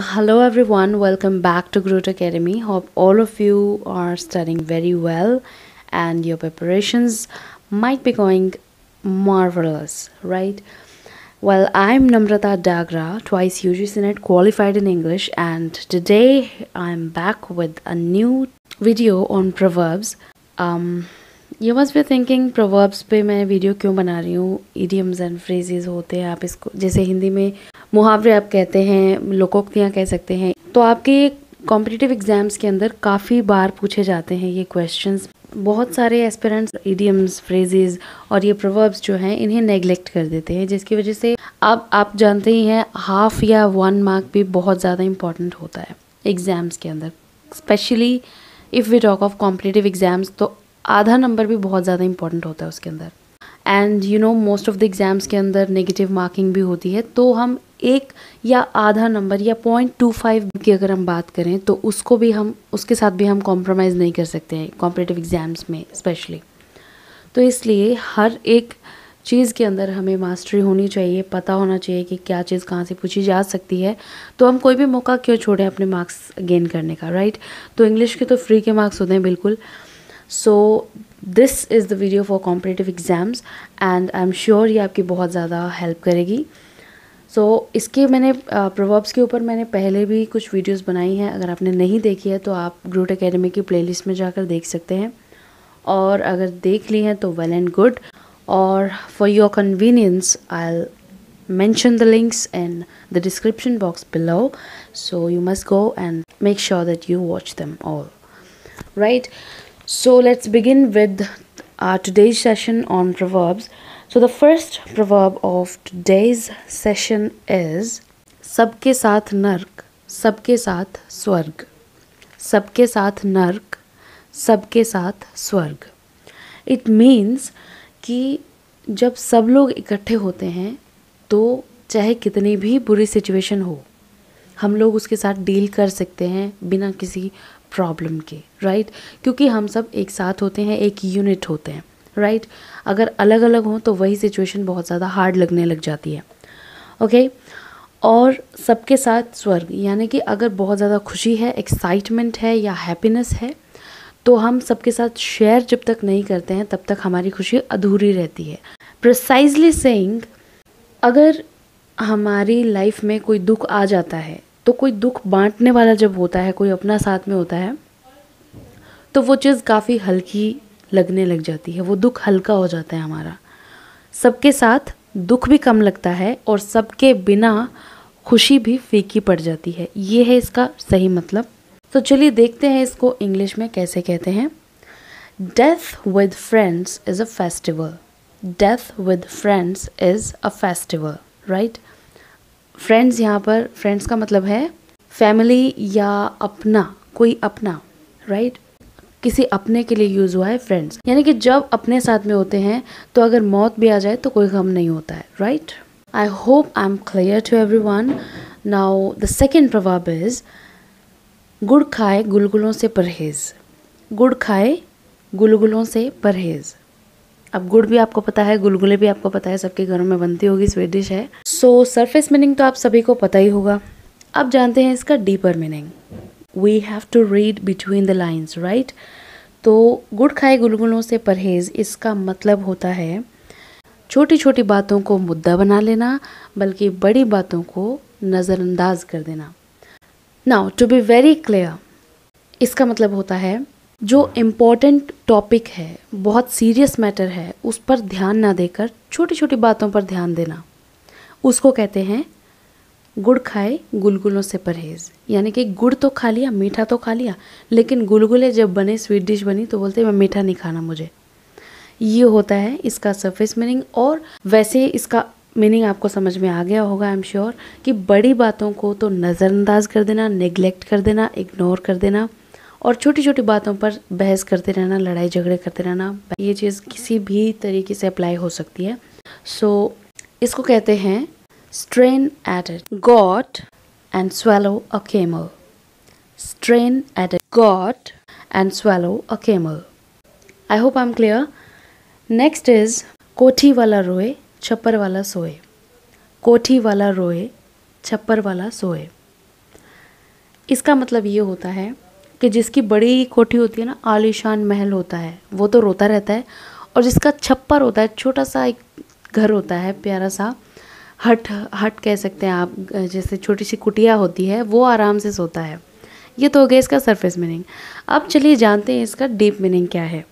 Hello everyone, welcome back to Groot Academy. Hope all of you are studying very well and your preparations might be going marvelous, right? Well, I'm Namrata Dagra, twice UGC Net qualified in English, and today I'm back with a new video on proverbs. Um, you must be thinking, proverbs पे मैं video क्यों बना रही हूँ? Idioms and phrases होते हैं, आप इसको, जैसे हिंदी में मुहावरे आप कहते हैं, लोकोक्तियाँ कह सकते हैं। तो आपके कॉम्पिटिटिव एग्ज़ाम्स के अंदर काफ़ी बार पूछे जाते हैं ये क्वेश्चंस बहुत सारे एस्पिरेंट्स इडियम्स फ्रेजेस और ये प्रोवर्ब्स जो हैं, इन्हें नेग्लेक्ट कर देते हैं, जिसकी वजह से अब आप जानते ही हैं हाफ़ या वन मार्क भी बहुत ज़्यादा इंपॉर्टेंट होता है एग्ज़ाम्स के अंदर। Specially if we talk of competitive exams तो आधा नंबर भी बहुत ज़्यादा इंपॉर्टेंट होता है उसके अंदर। And you know most of the exams के अंदर नेगेटिव मार्किंग भी होती है तो हम एक या आधा नंबर या पॉइंट टू फाइव की अगर हम बात करें तो उसको भी हम, उसके साथ भी हम कॉम्प्रोमाइज़ नहीं कर सकते हैं कॉम्पिटेटिव एग्ज़ाम्स में स्पेशली तो इसलिए हर एक चीज़ के अंदर हमें मास्टरी होनी चाहिए, पता होना चाहिए कि क्या चीज़ कहाँ से पूछी जा सकती है। तो हम कोई भी मौका क्यों छोड़ें अपने मार्क्स गेन करने का राइट तो इंग्लिश के तो फ्री के मार्क्स होते हैं, बिल्कुल। So this is the video for competitive exams and I am sure ये आपकी बहुत ज़्यादा हेल्प करेगी। सो so, इसके मैंने प्रोवर्ब्स के ऊपर मैंने पहले भी कुछ वीडियोस बनाई हैं। अगर आपने नहीं देखी है तो आप ग्रूट एकेडमी की प्लेलिस्ट में जाकर देख सकते हैं। और अगर देख ली हैं तो वेल एंड गुड और for your convenience I mention the links in the description box below so you must go and make sure that you watch them all right? So, let's begin with our today's session on proverbs. So, the first proverb of today's session is सबके साथ नर्क सबके साथ स्वर्ग सबके साथ नर्क सबके साथ स्वर्ग इट मीन्स कि जब सब लोग इकट्ठे होते हैं तो चाहे कितनी भी बुरी सिचुएशन हो, हम लोग उसके साथ डील कर सकते हैं बिना किसी प्रॉब्लम के राइट क्योंकि हम सब एक साथ होते हैं, एक यूनिट होते हैं राइट अगर अलग अलग हों तो वही सिचुएशन बहुत ज़्यादा हार्ड लगने लग जाती है ओके okay? और सबके साथ स्वर्ग, यानी कि अगर बहुत ज़्यादा खुशी है एक्साइटमेंट है या हैप्पीनेस है तो हम सबके साथ शेयर जब तक नहीं करते हैं, तब तक हमारी खुशी अधूरी रहती है। प्रिसाइजली सेइंग अगर हमारी लाइफ में कोई दुख आ जाता है तो कोई दुख बांटने वाला जब होता है, कोई अपना साथ में होता है तो वो चीज़ काफ़ी हल्की लगने लग जाती है। वो दुख हल्का हो जाता है हमारा। सबके साथ दुख भी कम लगता है और सबके बिना खुशी भी फीकी पड़ जाती है। ये है इसका सही मतलब। तो चलिए देखते हैं इसको इंग्लिश में कैसे कहते हैं। Death with friends is a festival death with friends is a festival right friends यहाँ पर फ्रेंड्स का मतलब है फैमिली या अपना, कोई अपना राइट right? किसी अपने के लिए यूज़ हुआ है फ्रेंड्स यानी कि जब अपने साथ में होते हैं तो अगर मौत भी आ जाए तो कोई गम नहीं होता है right I hope I am clear to everyone now the second प्रभाव इज़ गुड़ खाए गुलगुलों से परहेज. गुड़ खाए गुलगुलों से परहेज. अब गुड़ भी आपको पता है, गुलगुले भी आपको पता है, सबके घरों में बनती होगी स्वीट डिश है. सो सरफेस मीनिंग तो आप सभी को पता ही होगा। अब जानते हैं इसका deeper meaning we have to read between the lines right तो गुड़ खाए गुलगुलों से परहेज़ इसका मतलब होता है छोटी छोटी बातों को मुद्दा बना लेना, बल्कि बड़ी बातों को नज़रअंदाज कर देना। Now to be very clear इसका मतलब होता है, जो इम्पोर्टेंट टॉपिक है, बहुत सीरियस मैटर है, उस पर ध्यान ना देकर छोटी छोटी बातों पर ध्यान देना। उसको कहते हैं गुड़ खाए गुलगुलों से परहेज़। यानी कि गुड़ तो खा लिया मीठा तो खा लिया लेकिन गुलगुले जब बने स्वीट डिश बनी तो बोलते मैं मीठा नहीं खाना मुझे। ये होता है इसका सरफेस मीनिंग और वैसे इसका मीनिंग आपको समझ में आ गया होगा आई एम श्योर कि बड़ी बातों को तो नज़रअंदाज कर देना नेग्लेक्ट कर देना इग्नोर कर देना और छोटी छोटी बातों पर बहस करते रहना लड़ाई झगड़े करते रहना ये चीज़ किसी भी तरीके से अप्लाई हो सकती है। सो so, इसको कहते हैं at it, got and swallow a camel. Strain at it, got and swallow a camel. I hope I'm clear. Next is कोठी वाला रोए छप्पर वाला सोए कोठी वाला रोए छप्पर वाला सोए इसका मतलब ये होता है कि जिसकी बड़ी कोठी होती है ना आलीशान महल होता है वो तो रोता रहता है और जिसका छप्पर होता है छोटा सा एक घर होता है, प्यारा सा। हट हट कह सकते हैं आप, जैसे छोटी सी कुटिया होती है, वो आराम से सोता है। ये तो हो गया इसका सरफेस मीनिंग अब चलिए जानते हैं इसका डीप मीनिंग क्या है।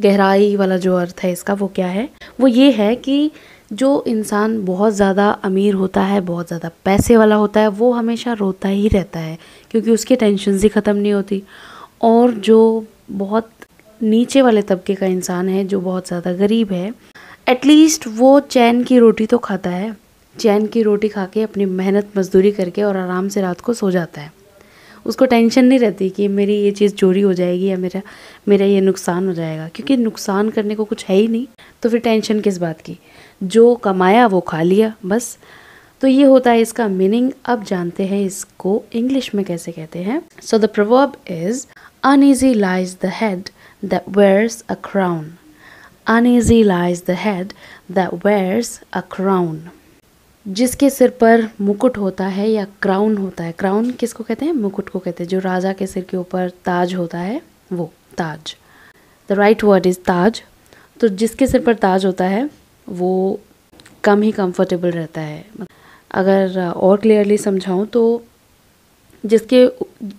गहराई वाला जो अर्थ है इसका, वो क्या है? वो ये है कि जो इंसान बहुत ज़्यादा अमीर होता है, बहुत ज़्यादा पैसे वाला होता है, वो हमेशा रोता ही रहता है, क्योंकि उसकी टेंशन ही ख़त्म नहीं होती। और जो बहुत नीचे वाले तबके का इंसान है, जो बहुत ज़्यादा गरीब है एटलीस्ट वो चैन की रोटी तो खाता है। चैन की रोटी खा के अपनी मेहनत मजदूरी करके और आराम से रात को सो जाता है। उसको टेंशन नहीं रहती कि मेरी ये चीज़ चोरी हो जाएगी या मेरा मेरा ये नुकसान हो जाएगा, क्योंकि नुकसान करने को कुछ है ही नहीं। तो फिर टेंशन किस बात की? जो कमाया वो खा लिया, बस। तो ये होता है इसका मीनिंग। अब जानते हैं इसको इंग्लिश में कैसे कहते हैं। So the proverb is uneasy lies the head that wears a crown uneasy lies the head that wears a crown. जिसके सिर पर मुकुट होता है या क्राउन होता है। क्राउन किसको कहते हैं? मुकुट को कहते हैं। जो राजा के सिर के ऊपर ताज होता है, वो ताज। द राइट वर्ड इज़ ताज। तो जिसके सिर पर ताज होता है, वो कम ही कंफर्टेबल रहता है। अगर और क्लियरली समझाऊँ तो जिसके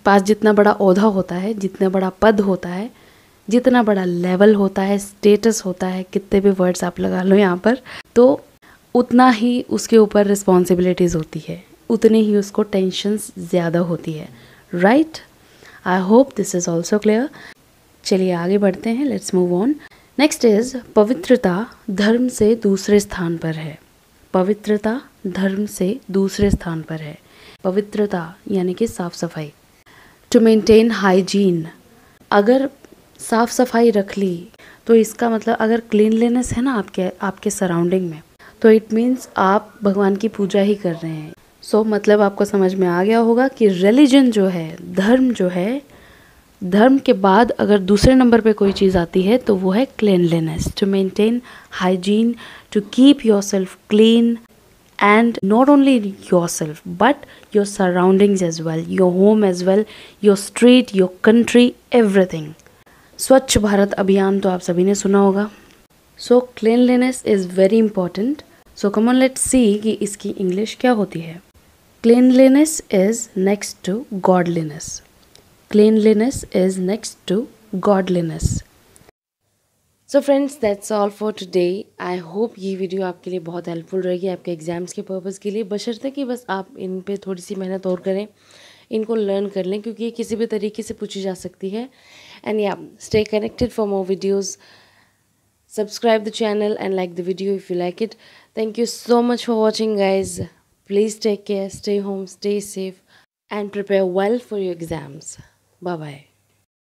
पास जितना बड़ा औहदा होता है, जितना बड़ा पद होता है जितना बड़ा लेवल होता है स्टेटस होता है, कितने भी वर्ड्स आप लगा लो यहाँ पर तो उतना ही उसके ऊपर रिस्पॉन्सिबिलिटीज़ होती है। उतनी ही उसको टेंशन्स ज़्यादा होती है। Right I hope this is also clear चलिए आगे बढ़ते हैं। Let's move on next is पवित्रता धर्म से दूसरे स्थान पर है। पवित्रता धर्म से दूसरे स्थान पर है। पवित्रता यानी कि साफ़ सफ़ाई। टू मेंटेन हाइजीन अगर साफ़ सफ़ाई रख ली तो इसका मतलब अगर क्लीनलीनेस है ना आपके आपके सराउंडिंग में तो इट मीन्स आप भगवान की पूजा ही कर रहे हैं। सो so, मतलब आपको समझ में आ गया होगा कि रिलीजन जो है धर्म जो है धर्म के बाद अगर दूसरे नंबर पे कोई चीज़ आती है तो वो है cleanliness to maintain hygiene to keep yourself clean and not only yourself but your surroundings as well your home as well your street your country everything Swachh Bharat Abhiyan तो आप सभी ने सुना होगा। So cleanliness is very important so come on let see कि इसकी English क्या होती है। Cleanliness is next to godliness cleanliness is next to godliness so friends that's all for today I hope ये वीडियो आपके लिए बहुत हेल्पफुल रहेगी, आपके एग्ज़ाम्स के पर्पज़ के लिए। बशर्ते कि बस आप इन पे थोड़ी सी मेहनत और करें। इनको लर्न कर लें, क्योंकि ये किसी भी तरीके से पूछी जा सकती है। एंड या stay connected for more videos subscribe the channel and like the video if you like it thank you so much for watching guys please take care stay home stay safe and prepare well for your exams bye bye